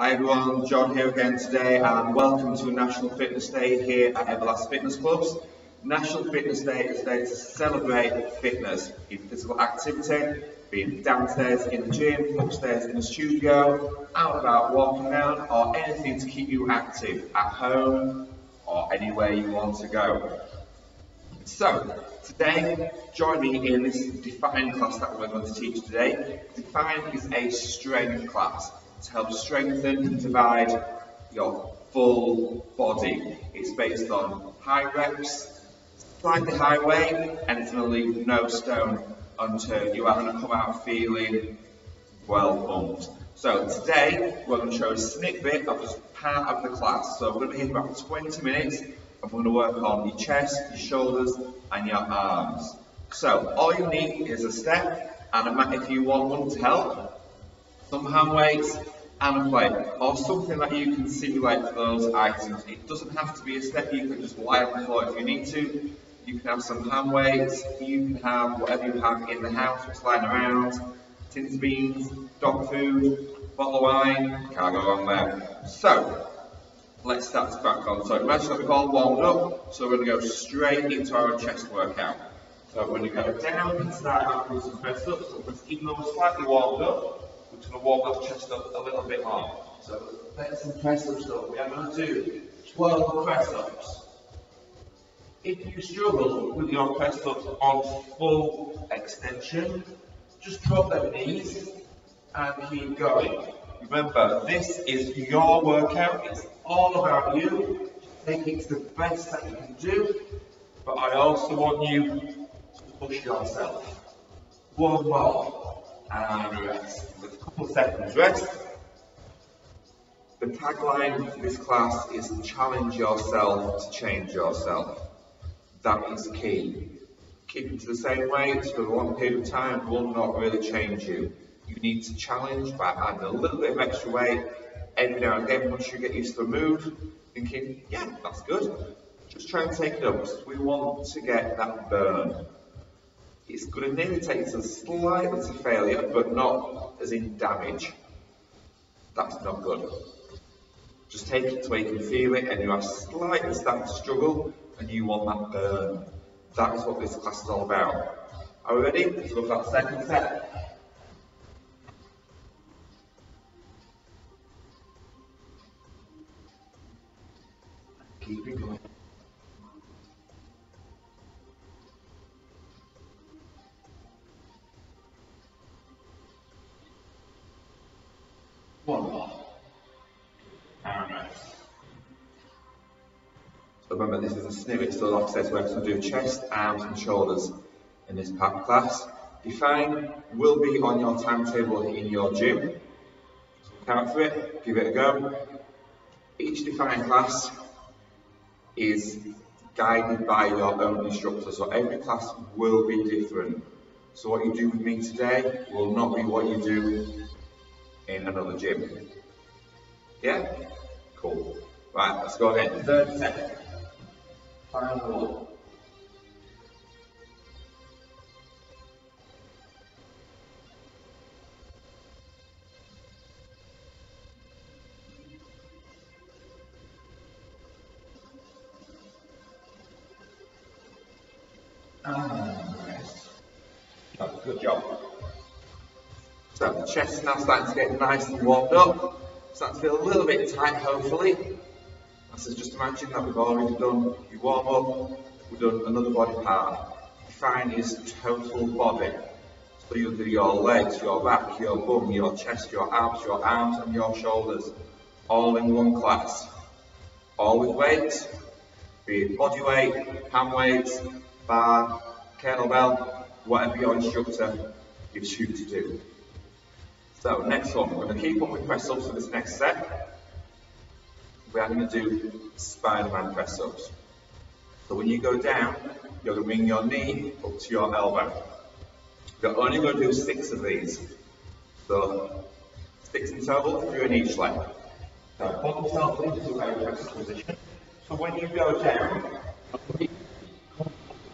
Hi everyone, John here again today and welcome to National Fitness Day here at Everlast Fitness Clubs. National Fitness Day is a day to celebrate fitness, in physical activity, being downstairs in the gym, upstairs in the studio, out about walking around or anything to keep you active at home or anywhere you want to go. So, today, join me in this Define class that we're going to teach today. Define is a strength class to help strengthen and divide your full body. It's based on high reps, slightly high weight, and it's going to leave no stone until you are going to come out feeling well pumped. So today we're going to show a snippet of just part of the class. So we're going to be here for about 20 minutes and we're going to work on your chest, your shoulders and your arms. So all you need is a step and if you want one to help some hand weights and a plate, or something that you can simulate for those items. It doesn't have to be a step, you can just lie on the floor if you need to. You can have some hand weights, you can have whatever you have in the house just lying around, tins of beans, dog food, bottle of wine, can't go wrong there. So, let's start to crack on. So imagine that we've all warmed up, so we're going to go straight into our chest workout. So when you go down and start out with some press ups, so even though we're slightly warmed up, we're going to warm that chest up a little bit more. So let's some press ups up. We are going to do 12 press ups. If you struggle with your press ups on full extension, just drop them knees and keep going. Remember, this is your workout. It's all about you. Take it to the best that you can do. But I also want you to push yourself. One more and rest. With a couple of seconds rest. The tagline for this class is challenge yourself to change yourself. That is key. Keeping to the same weight for a long period of time will not really change you. You need to challenge by adding a little bit of extra weight every now and again once you get used to the move, thinking, yeah, that's good. Just try and take it up. We want to get that burn it's going to take us slightly to failure, but not as in damage. That's not good. Just take it to where you can feel it and you are slightly starting to struggle and you want that burn. That is what this class is all about. Are we ready? Let's go for that second set. Keep it going. Remember, this is a snippet, so like I said, we're going to do chest, arms and shoulders in this pack class. Define will be on your timetable in your gym. So out for it, give it a go. Each Define class is guided by your own instructor, so every class will be different. So what you do with me today will not be what you do in another gym. Yeah? Cool. Right, let's go again. Third. Rest. Good job. So the now starting to get nice and warmed up. Starting to feel a little bit tight, hopefully. So just imagine that we've already done your warm up, we've done another body part. Define is total body. So you'll do your legs, your back, your bum, your chest, your abs, your arms and your shoulders, all in one class. All with weights, be it body weight, hand weights, bar, kettlebell, whatever your instructor gives you to do. So next one, we're going to keep on with press ups for this next set. We are going to do Spider-Man press ups. So when you go down, you're going to bring your knee up to your elbow. You're only going to do six of these. So six in total, three in each leg. So put yourself into a press position. So when you go down,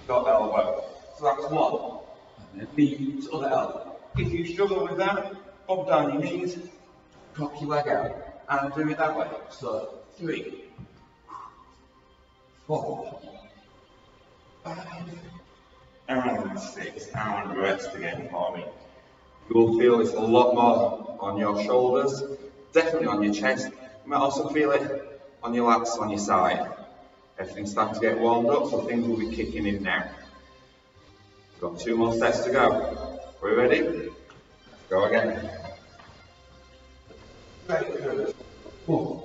your elbow. So that's one. And then the other elbow. If you struggle with that, bob down your knees, drop your leg out. and do it that way. So three, four, five, and six, and rest again for me. You will feel this a lot more on your shoulders, definitely on your chest. You might also feel it on your lats, on your side. Everything's starting to get warmed up, so things will be kicking in now. We've got two more sets to go. Are we ready? Go again. Very good. Four.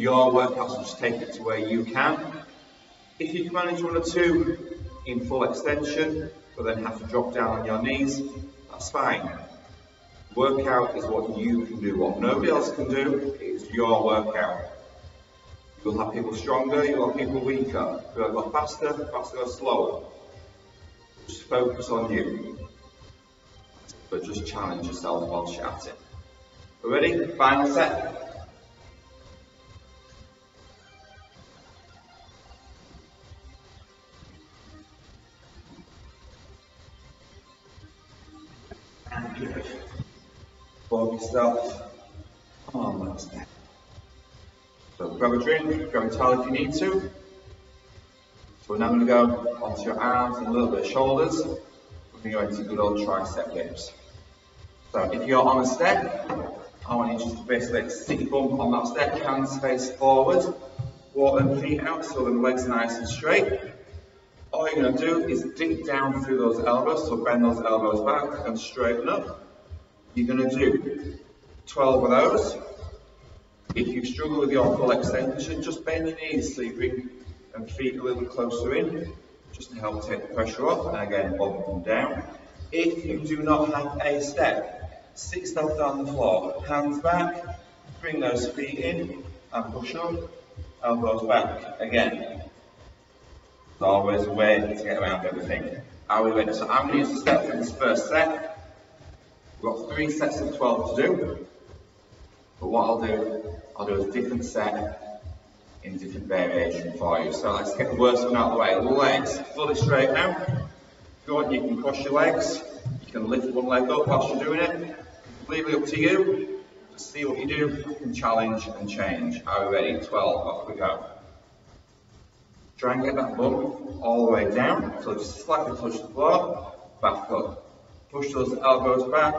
Your workout, so just take it to where you can. If you can manage one or two in full extension, but then have to drop down on your knees, that's fine. Workout is what you can do. What nobody else can do is your workout. You'll have people stronger, you'll have people weaker. You'll go faster, faster or slower. Just focus on you. But just challenge yourself while shouting. Ready? Final set. For yourself. Almost there. So grab a drink, grab a towel if you need to. So we're now going to go onto your arms and a little bit of shoulders. We're going to go into good old tricep dips. So if you're on a step, I want you just to basically sit your bum on that step, hands face forward, walk them feet out so the legs nice and straight. All you're going to do is dip down through those elbows, so bend those elbows back and straighten up. You're going to do 12 of those. If you struggle with your full extension, just bend your knees so you bring them feet a little closer in, just to help take the pressure off, and again, bump them down. If you do not have a step, sit yourself down on the floor, hands back, bring those feet in, and push up, elbows back. Again, always a way to get around everything. Are we ready? So I'm going to use the steps in this first set. We've got three sets of 12 to do. But what I'll do, I'll do a different set in different variation for you. So let's get the worst one out of the way. Legs fully straight now. If you you can cross your legs. You can lift one leg up whilst you're doing it. Completely up to you. Just see what you do. Can challenge and change. Are we ready? 12. Off we go. Try and get that bum all the way down. So just slightly touch the floor. Back up. Push those elbows back,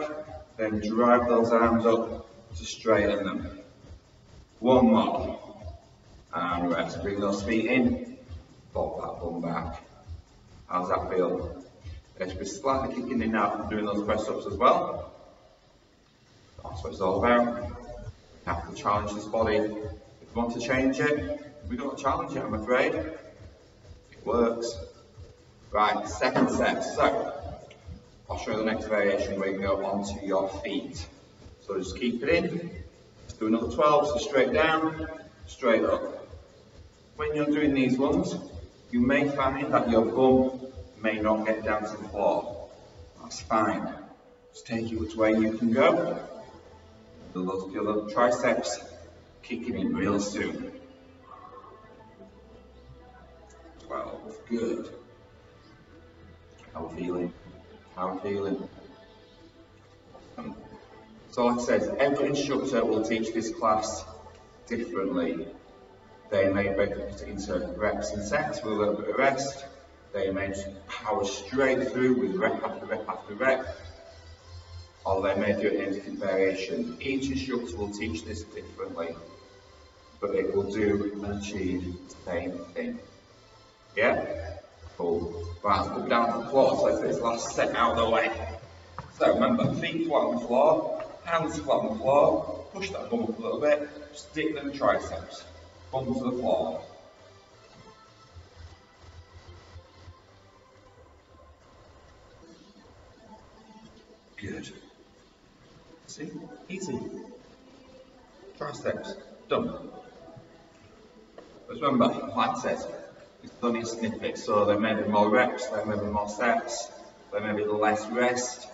then drive those arms up to straighten them. One more. And rest. Bring those feet in. Pop that bum back. How's that feel? Let's be slightly kicking in now and doing those press ups as well. That's what it's all about. You have to challenge this body. If you want to change it, we don't challenge it, I'm afraid. Works. Right, second set. So, I'll show you the next variation where you can go onto your feet. So just keep it in. Do another 12, so straight down, straight up. When you're doing these ones, you may find that your bum may not get down to the floor. That's fine. Just take it to where you can go. Those, those triceps kicking in real soon. Good. How we feeling? How I'm feeling. Um, so like I said, every instructor will teach this class differently. They may break it into reps and sets with a little bit of rest. They may power straight through with rep after rep after rep. Or they may do it in a different variation. Each instructor will teach this differently, but it will do and achieve the same thing. Yeah? Cool. Right, let's put down to the floor. So let's get this last set out of the way. So remember, feet flat on the floor, hands flat on the floor, push that bum up a little bit, stick them triceps, bum to the floor. Good. See? Easy. Triceps. Done. But remember, like I said, it's only a snippet, so there may be more reps, there may be more sets, there may be less rest,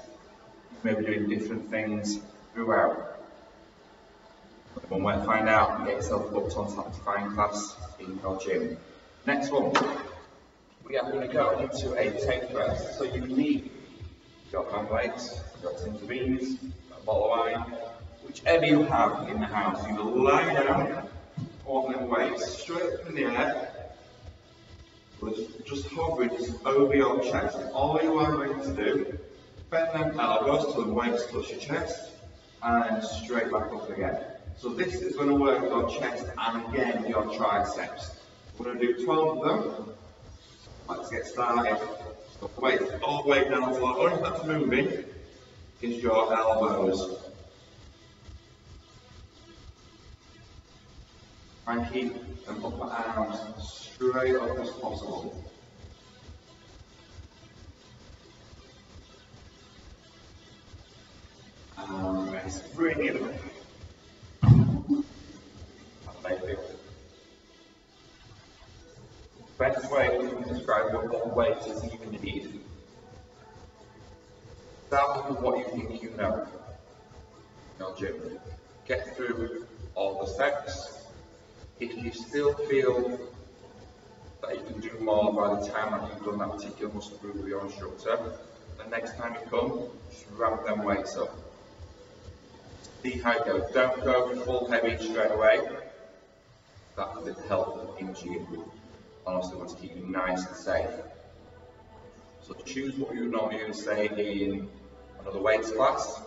maybe doing different things throughout. One way to find out, get yourself booked on Satisfying class in your gym. Next one, we are going to go into a take press. So you need your hand weights, your tins of beans, a bottle of wine, whichever you have in the house. You will lie down, on them weights straight up in the air, just hovering over your chest. All you are going to do, bend them elbows till the weights touch your chest, and straight back up again. So this is going to work your chest and again your triceps. We're going to do 12 of them. Let's get started. So weight all the way down to the only that's moving is your elbows. And keep them upper arms straight up as possible. Um, and rest. Bring it up. Best way to describe what, what weight is even need. Start with what you think you know. Your gym. Get through all the steps if you still feel that you can do more by the time that you've done that particular muscle group with your instructor, the next time you come, just ramp them weights up. See how it. Don't go full heavy straight away. That could help injure you. Honestly, want to keep you nice and safe. So choose what you normally use, say in another weights class.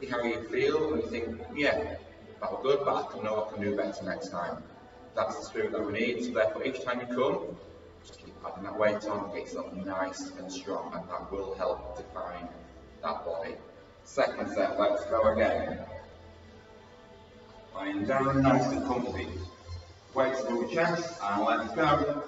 See how you feel and you think, yeah, that was good, but I know I can do better next time. That's the spirit that we need. So therefore, each time you come, just keep adding that weight on, get yourself nice and strong, and that will help define that body. Second set, let's go again. Lying down nice and comfy. Weights above your chest, and let's go.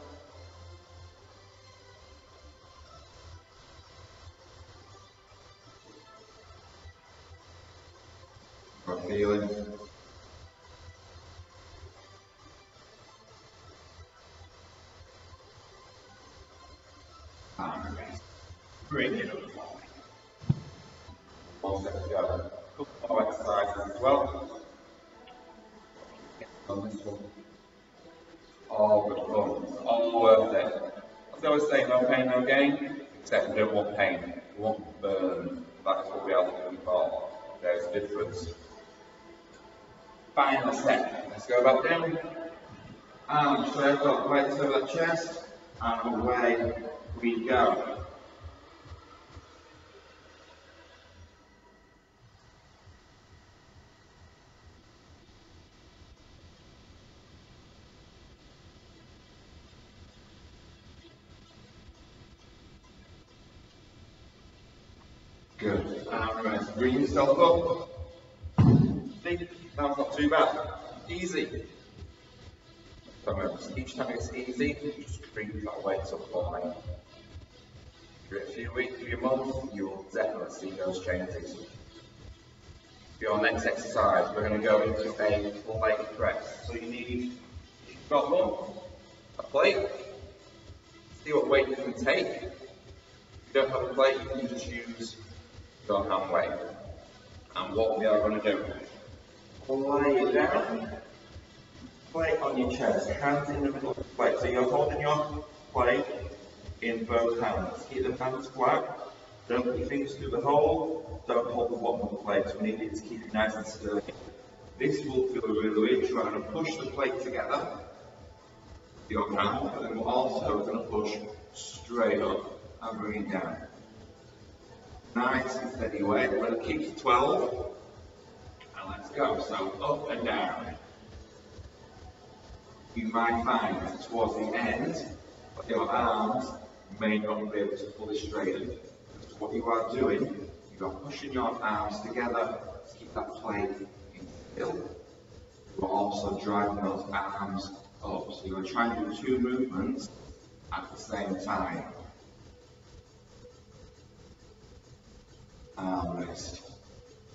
Pain, no gain. Except we don't want pain. We want burn. That's what we are looking for. There's a difference. Final step. Let's go back down. And straight up, weight to the chest, and away we go. Bring yourself up. Think, that's not too bad. Easy. Each time it's easy, just bring that weight up me. For a few weeks, a few months, you will definitely see those changes. For your next exercise, we're going to go into a plate press. So you need, you've got one, a plate. See what weight you can take. If you don't have a plate, you can just use hand weight. And what we are going to do, lay down, plate on your chest, hands in the middle of the plate. So you're holding your plate in both hands. Keep the hands flat. Don't put your fingers through the hole. Don't hold the bottom of the plate. We need it to keep it nice and sturdy. This will feel really weird trying to push the plate together your hand, but then we're also going to push straight up and bring it down nice and steady way. We're going to keep to 12. And let's go. So up and down. You might find towards the end your arms may not be able to fully straighten. Because what you are doing, you are pushing your arms together to keep that plate in still. You are also driving those arms up. So you're trying to do two movements at the same time. Ah, armrest.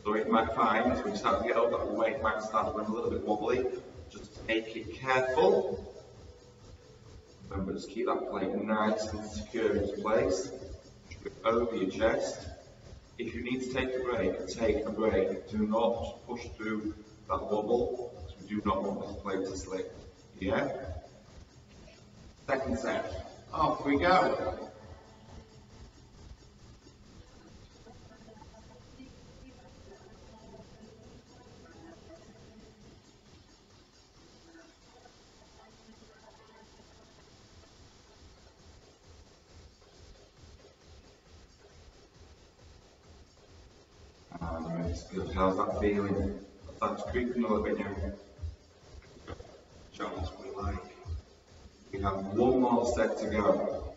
So it might find, as we start to get up, that weight might start to run a little bit wobbly. Just make it careful. Remember, just keep that plate nice and secure in place. Over your chest. If you need to take a break, take a break. Do not push through that wobble, because we do not want this plate to slip. Yeah? Second set. Off we go. Good. How's that feeling? That's creeping a little bit now. Just we like. We have one more set to go.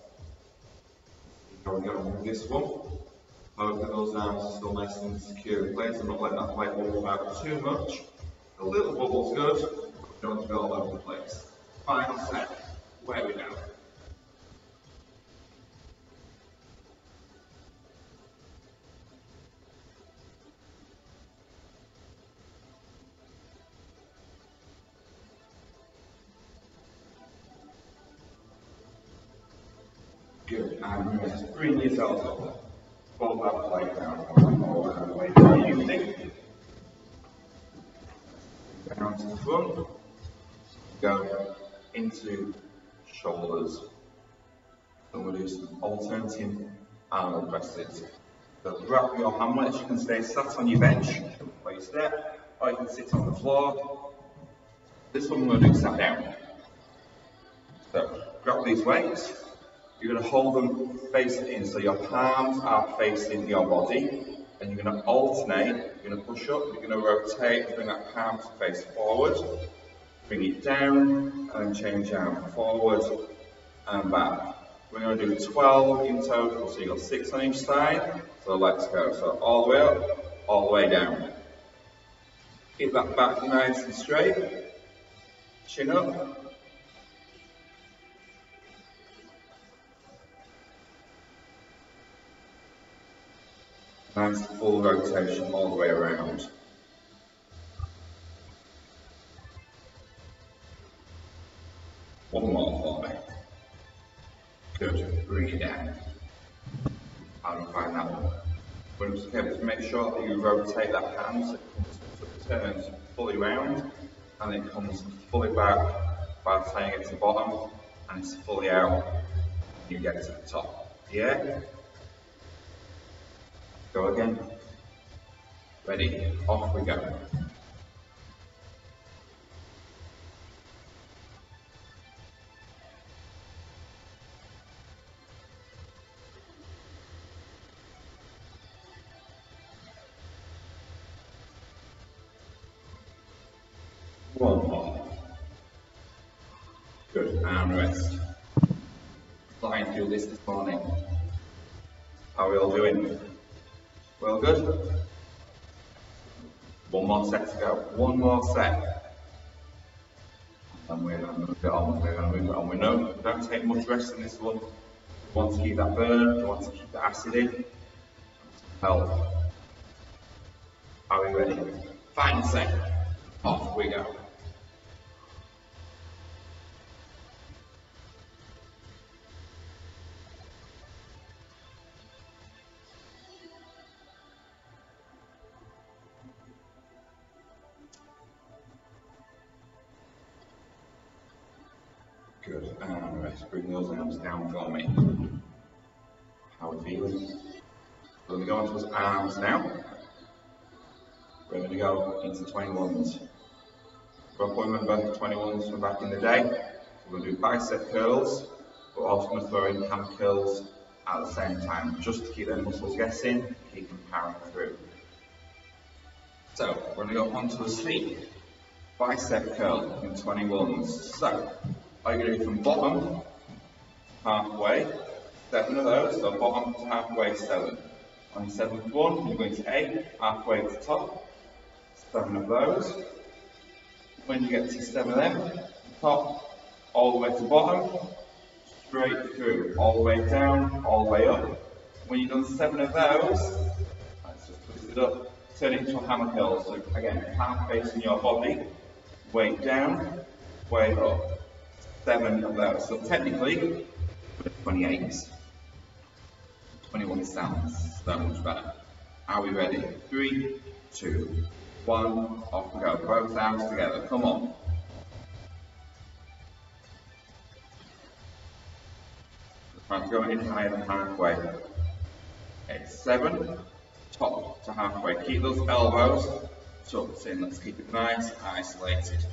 Here we go with this one. That those arms are still nice and secure in place and not let that plate wobble about too much. A little bubble's good, don't go all over the place. Final set. Where we go. Bring yourself up. Plate down. Down. To the front. Go into shoulders. And we'll do some alternating arm presses. So wrap your hamlets. You can stay sat on your bench you step, or you can sit on the floor. This one we're going to do sat down. So grab these weights. You're going to hold them facing in, so your palms are facing your body, and you're going to alternate. You're going to push up, you're going to rotate, bring that palm to face forward, bring it down, and change down, forward and back. We're going to do 12 in total, so you've got 6 on each side. So let's go. So all the way up, all the way down. Keep that back nice and straight. Chin up. Nice full rotation all the way around. One more for me. Good. Bring it down. You find that one? But just careful to make sure that you rotate that hand so it, comes, turns fully round and it comes fully back by the it to the bottom and it's fully out you get to the top. Yeah? Go again. Ready, off we go. One more. Good, and rest. Flying through this this morning. How are we all doing? Well, good. One more set to go. One more set. And we're going to move it on. We're going to move it on. We know we don't take much rest in this one. We want to keep that burn. We want to keep the acid in. Help. Are we ready? Final set. Off we go. Bring those arms down for me. How are we feeling? We're going to go onto those arms now. We're going to go into 21s. But remember 21s from back in the day. So we're going to do bicep curls. We're also going to throw in hand curls at the same time, just to keep their muscles guessing, keep them powering through. So we're going to go onto a sleep. Bicep curl in 21s. So are you going to do from bottom halfway, seven of those, so bottom to halfway, seven. On your seventh one, you're going to eight, halfway to top, seven of those. When you get to seven of them, top, all the way to bottom, straight through, all the way down, all the way up. When you've done seven of those, let's just twist it up, turn it into a hammer curl. So again, palm facing your body, weight down, weight up seven of those. So technically, 28. 21 sounds so much better. Are we ready? Three, two, one, off we go. Both arms together, come on. To go in higher than halfway. Okay, seven, top to halfway. Keep those elbows tucked in. Let's keep it nice, isolated.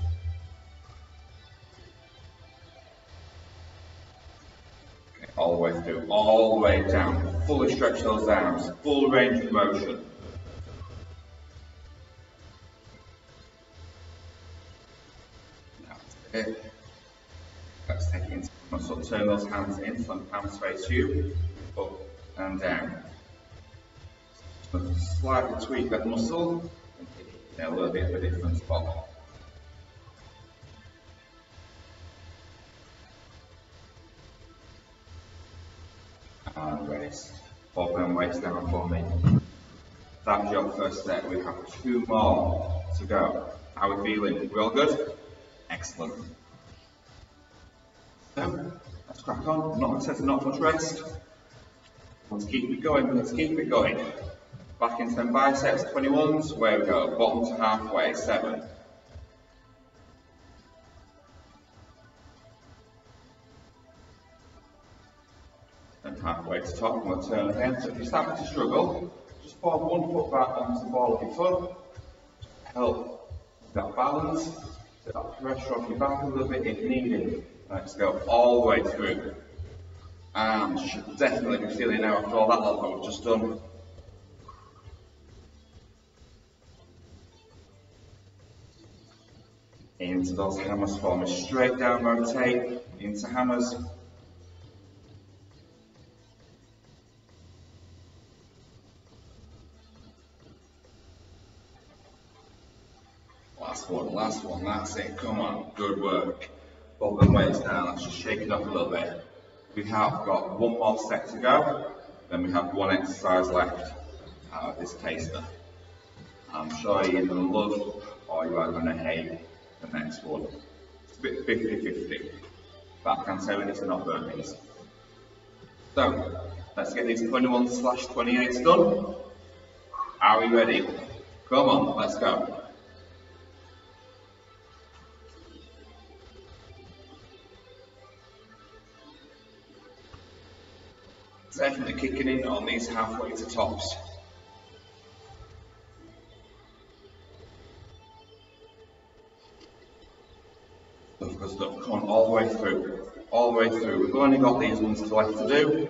Okay, all the way down. Fully stretch those arms, full range of motion. That's it. Let's take it into muscle. Turn those hands in, so palms face you, up and down. Slightly tweak that muscle, and a little bit of a different spot. minutes um, for Burnway weights down for me. That's your first set. We have two more to go. How are we feeling? We all good? Excellent. So, let's crack on. Not accepting not much rest. Let's keep it going. Let's keep it going. Back in 10 biceps, 21s. Where we go. Bottom to halfway, 7. Halfway to top, and we'll turn again. So if you're starting to struggle, just fall one foot back onto the ball of your foot. Help that balance, get that pressure off your back a little bit if needed. Let's go all the way through. And should definitely be feeling now after all that lot we've just done. Into those hammers form. Straight down, rotate, into hammers. Last one, last one, that's it, come on, good work. Both them weights down, let's just shake it up a little bit. We have got one more set to go, then we have one exercise left out of this taster. I'm sure you're going to love or you are going to hate the next one. It's a bit 50-50, but I can tell you it's not burpees. So, let's get these 21 slash 28s done. Are we ready? Come on, let's go. Definitely kicking in on these halfway to tops. Stuff, good stuff. Come all the way through. All the way through. We've only got these ones to left to do.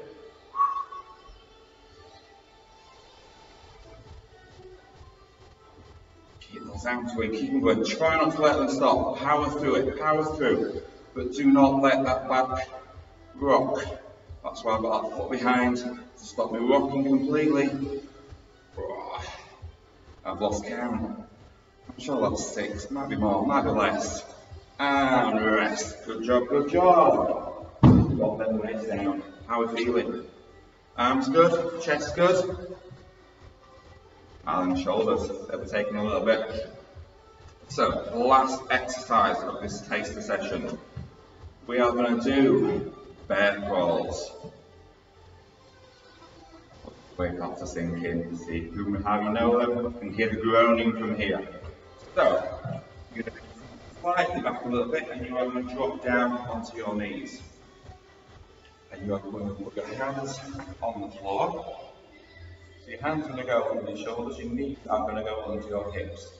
Keep those arms going, keep them going. Try not to let them stop. Power through it, power through. But do not let that back rock. That's why I've got that foot behind to stop me rocking completely. I've lost count. I'm sure that's six, might be more, might be less. And rest. Good job, good job. Got them weights down. How are we feeling? Arms good, chest good. And shoulders, they've taken a little bit. So, last exercise of this taster session. We are going to do bear crawls. Wait up to sink in, to see who, how you know them, you can hear the groaning from here. So, you're going to slightly back a little bit and you are going to drop down onto your knees. And you are going to put your hands on the floor. So your hands are going to go under your shoulders, your knees are going to go under your hips.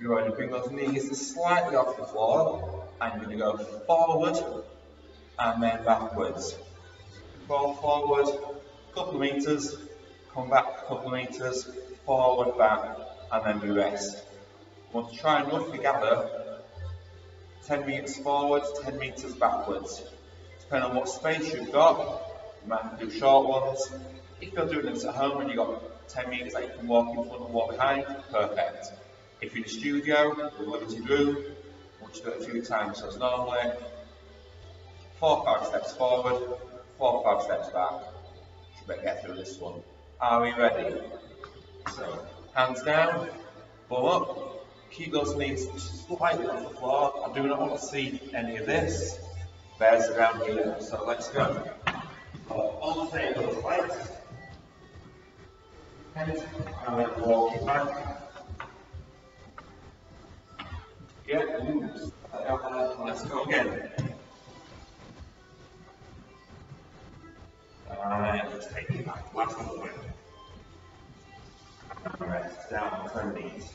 You're going to bring those knees slightly off the floor and you're going to go forward and then backwards. Fall forward, a couple of metres, come back a couple of metres, forward, back, and then we rest. We want to try and roughly gather 10 metres forward, 10 metres backwards. Depending on what space you've got, you might do short ones. If you're doing this at home and you've got 10 metres that you can walk in front and walk behind, perfect. If you're in a studio with limited room, we'll do it a few times. So it's normally four, five steps forward, four, five steps back. Should get through this one. Are we ready? So, hands down, bum up, keep those knees slightly off the floor. I do not want to see any of this. Bears around here, so let's go. Alternate those legs. And then walk it back. Yeah, let's go again. Alright, let's take it back. Last movement. Alright, down her knees.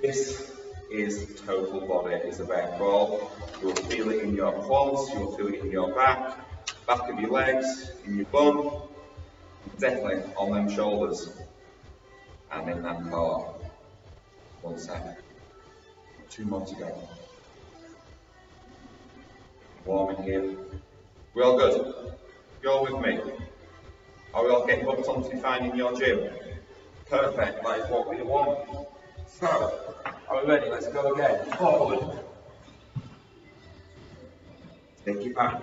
This is total body, it's a bear crawl. You'll feel it in your quads, you'll feel it in your back, back of your legs, in your bum, definitely on them shoulders and in that core. One sec. Two more to go. Warming here. We're all good? You're with me? Are we all getting hooked on to be in your gym? Perfect, that is what we want. So, are we ready? Let's go again. Forward. Take it back.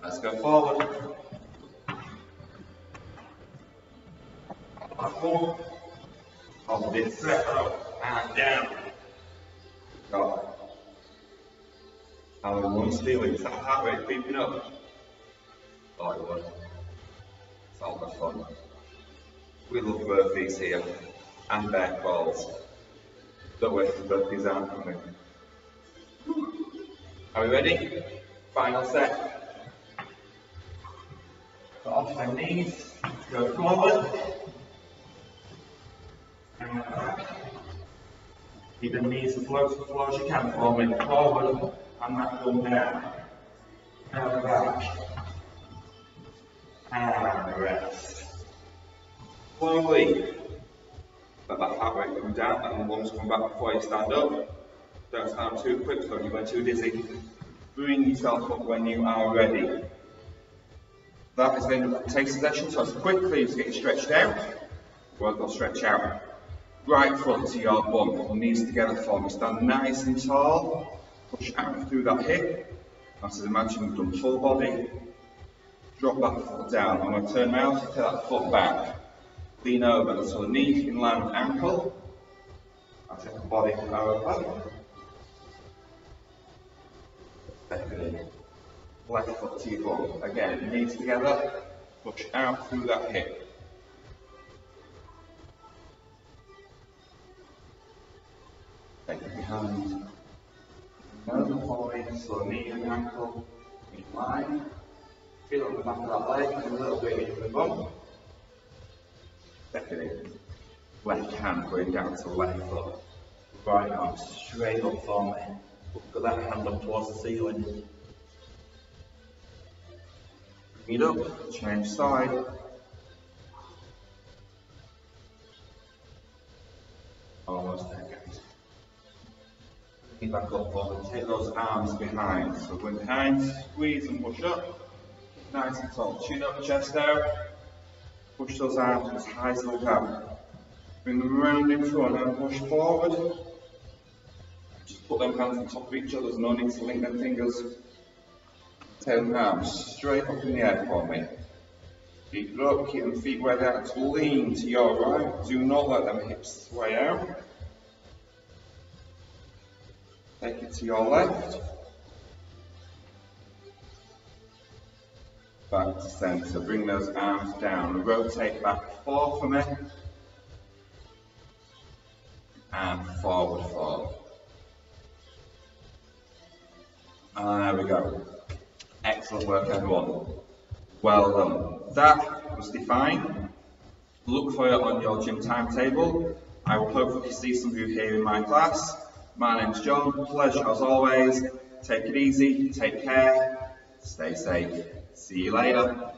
Let's go forward. Back one. Hold it, set up, and down. Got. How everyone's feeling? Is that heart rate creeping up? Oh, it would. It's all the fun. We love burpees here, and bear crawls. Don't wait for burpees aren't we? Are we ready? Final set. Put off my knees, go forward. And back. Keep the knees as low to the floor as you can for me. Forward and that come down. And back. And rest. Slowly. Let that heart rate come down, let the lungs come back before you stand up. Don't stand too quick so you get too dizzy. Bring yourself up when you are ready. That is going to take a session, so as quickly as get you stretched out, work will stretch out. Right foot to your bum, knees together for me. Stand nice and tall. Push out through that hip. As imagine you've done full body. Drop that foot down. I'm going to turn around, take that foot back. Lean over, so the knee in line with ankle. I'll take the body over. Left foot to your bum. Again, knees together. Push out through that hip. Take it behind. Knee and ankle in line. Feel on the back of that leg and a little bit into the bum. Second in. Left hand going down to left foot. Right arm straight up for me. Put that hand up towards the ceiling. Bring it up, change side. Almost there, it back up me. Take those arms behind. So going behind, squeeze and push up. Nice and tall. Chin up, chest out. Push those arms as high as they can. Bring them around in front and push forward. Just put them hands on top of each other, there's no need to link them fingers. Take them arms straight up in the air for me. Keep it up, keep them feet are. To lean to your right. Do not let them hips sway out. Take it to your left. Back to centre. Bring those arms down. Rotate back four for me. And forward four. And ah, there we go. Excellent work, everyone. Well done. That was defined. Look for it on your gym timetable. I will hopefully see some of you here in my class. My name's John. Pleasure as always. Take it easy. Take care. Stay safe. See you later.